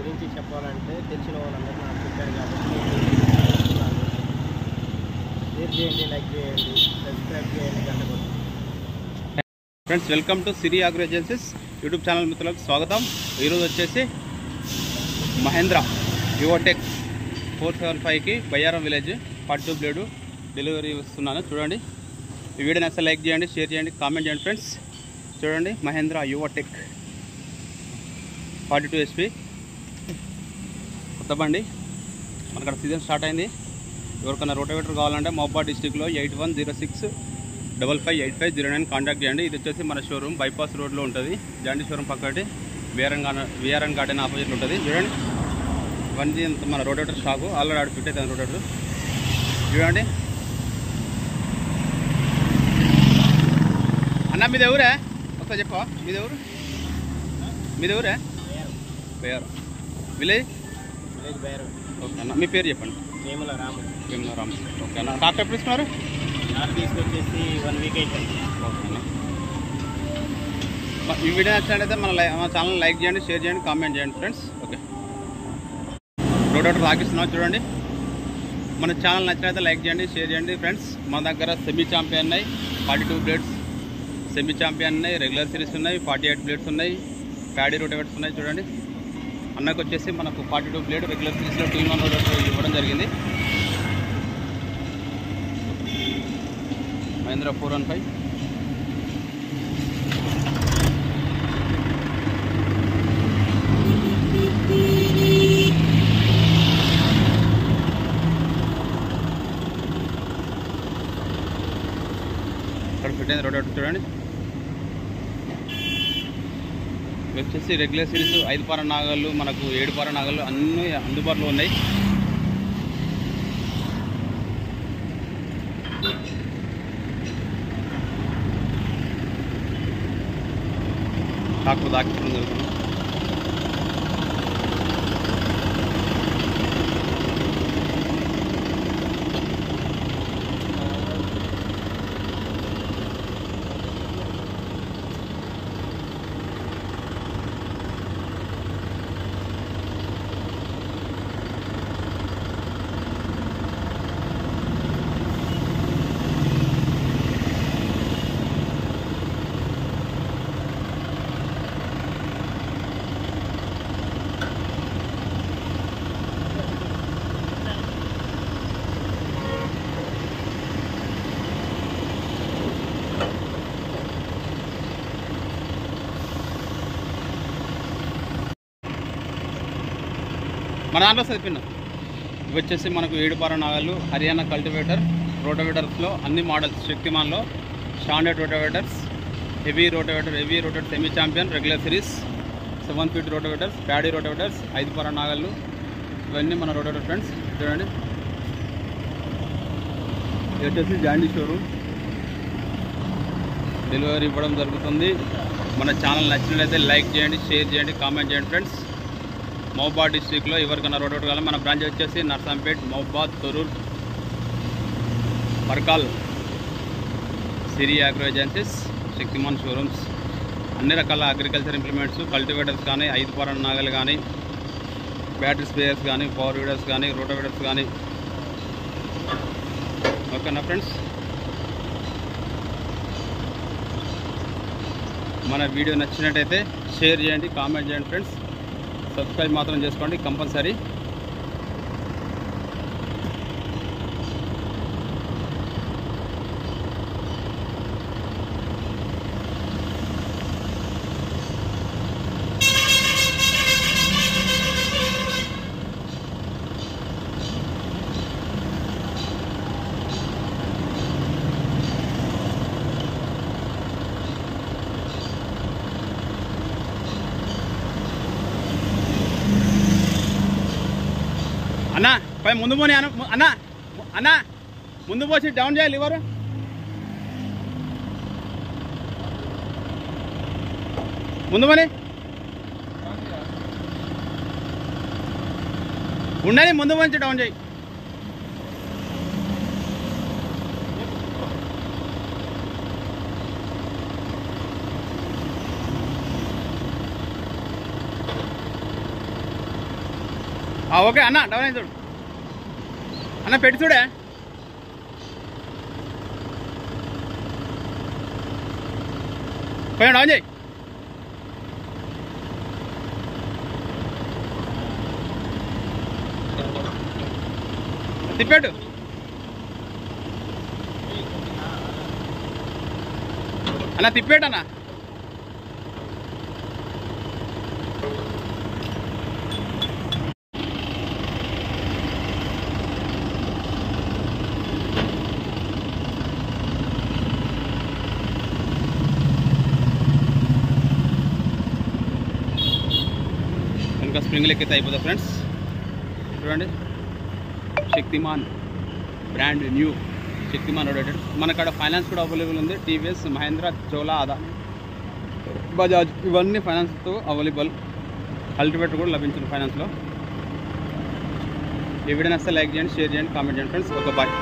గురించి చెప్పాలంటే తెలిసిన వాళ్ళందరూ నాకు చెప్పారు కాబట్టి షేర్ చేయండి లైక్ చేయండి సబ్స్క్రైబ్ చేయండి గంట friends welcome to Siri agro agencies YouTube channel మిత్రులకు స్వాగతం. ఈరోజు వచ్చేసి Mahindra Yuvo Tech four seven ఫైవ్కి Bayyaram village forty two blade delivery ఇస్తున్నాను చూడండి. ఈ వీడియోని అసలు లైక్ చేయండి షేర్ చేయండి కామెంట్ చేయండి ఫ్రెండ్స్ చూడండి Mahindra Yuvo Tech forty two SP కొత్త బండి. మనక్కడ సీజన్ స్టార్ట్ అయింది. ఎవరికైనా రోటోవేటర్ కావాలంటే మహబాద్ డిస్టిక్లో eight one zero six double five eight five zero nine contact చేయండి. ఇది వచ్చేసి మన షోరూమ్ బైపాస్ రోడ్లో ఉంటుంది. జాండీ షోరూమ్ పక్కటి విఆర్ఎన్ గార్డెన్ విఆర్ఎన్ గార్డెన్ ఆపోజిట్లో ఉంటుంది. చూడండి. ఇవన్నీ అంత మన రోటోవేటర్ స్టాకు ఆల్రెడీ ఆడు ఫిట్ అవుతుంది రోటేటర్ చూడండి. అన్న మీది ఎవరే? ఒకసారి చెప్పవా? మీది ఎవరు? మీది ఎవరే? పేరు. విలేజ్? విలేజ్ బైరం. ఓకే అన్న. మీ పేరు చెప్పండి. వేముల రాము. భీమల రామ్. ఓకే అన్న. డాక్టర్ ఎప్పుడు ఇస్తున్నారు? నాకు తీసుకొచ్చేసి వన్ వీక్ అవుతుంది ఓకే అన్న. ఈ వీడియో నచ్చినట్లయితే మన మన ఛానల్ లైక్ చేయండి షేర్ చేయండి కామెంట్ చేయండి ఫ్రెండ్స్. ఓకే. రోడ్ రాగిస్తున్నాం చూడండి. మన ఛానల్ నచ్చినట్లయితే లైక్ చేయండి షేర్ చేయండి ఫ్రెండ్స్. మన దగ్గర సెమీ ఛాంపియన్ ఉన్నాయి. Forty two blades. Semi champion ఉన్నాయి. రెగ్యులర్ సిరీస్ ఉన్నాయి. ఫార్టీ ఎయిట్ బ్లేడ్స్ ఉన్నాయి. ప్యాడీ రోటేవర్స్ ఉన్నాయి చూడండి. అన్నకు వచ్చేసి మనకు ఫార్టీ టూ బ్లేడ్ రెగ్యులర్ సిరీస్లో టూ వన్ ఇవ్వడం జరిగింది. Mahindra four one five. ఇక్కడ ఫిట్ అయింది రోడ్ చూడండి. ఇవి వచ్చేసి రెగ్యులర్ సిరీస్ ఐదు పార నాగళ్ళు మనకు ఏడు పార నాగళ్ళు అన్నీ అందుబాటులో ఉన్నాయి. కాకపోతే దాకించడం జరుగుతుంది. మన దాంట్లో చదివిన ఇవి వచ్చేసి మనకు ఏడుపార నాగళ్ళు హర్యానా కల్టివేటర్ రోటోవేటర్స్లో అన్ని models శక్తిమాన్లో standard rotavators heavy rotavator heavy rotavator semi champion regular series seven feet rotavators paddy rotavators ఐదు పార నాగళ్ళు. ఇవన్నీ మన రోటోవేటర్ ఫ్రెండ్స్ చూడండి ఇది వచ్చేసి జాండీ షోరూమ్ డెలివరీ ఇవ్వడం జరుగుతుంది. మన ఛానల్ నచ్చినట్లయితే లైక్ చేయండి షేర్ చేయండి కామెంట్ చేయండి ఫ్రెండ్స్ మహబాద్ డిస్టిక్లో ఎవరికైనా రోడ్ ఒకటి కావాలి మన బ్రాంచ్ వచ్చేసి Narsampet Mahabad Thorrur Parkal Siri agro agencies Shaktiman showrooms అన్ని రకాల అగ్రికల్చర్ ఇంప్లిమెంట్స్ కల్టివేటర్స్ కానీ ఐదు పర నాగలు కానీ బ్యాటరీ స్పేయర్స్ కానీ పవర్ వీడర్స్ కానీ రోటోవీడర్స్ కానీ. ఓకేనా ఫ్రెండ్స్ మన వీడియో నచ్చినట్టయితే షేర్ చేయండి కామెంట్ చేయండి ఫ్రెండ్స్ సబ్స్క్రైబ్ మాత్రం చేసుకోండి కంపల్సరీ. అన్న పై ముందు పోనీ అన్న అన్న అన్న ముందు పోసి డౌన్ చేయాలి ఎవరు ముందు పోనీ. ఉండని ముందు పోంచి డౌన్ చేయి. ఓకే అన్న డౌన్ నైన్ చూడు. అన్న పెట్టి చూడే. పోయాడు డౌన్ చేయి. తిప్పాడు అన్న తిప్పాడు అన్నా. స్ప్రింగ్ లెక్కితే అయిపోతుంది ఫ్రెండ్స్. చూడండి. శక్తిమాన్. బ్రాండ్ న్యూ శక్తిమాన్ రోడేటెడ్ మన కాడ ఫైనాన్స్ కూడా అవైలబుల్ ఉంది. టీవీఎస్ మహేంద్ర చోలా అదా బజాజ్ ఇవన్నీ ఫైనాన్స్తో అవైలబుల్. కల్టివేటర్ కూడా లభించింది ఫైనాన్స్లో. ఈ వీడియో నచ్చితే లైక్ చేయండి షేర్ చేయండి కామెంట్ చేయండి ఫ్రెండ్స్. ఒక బాయ్.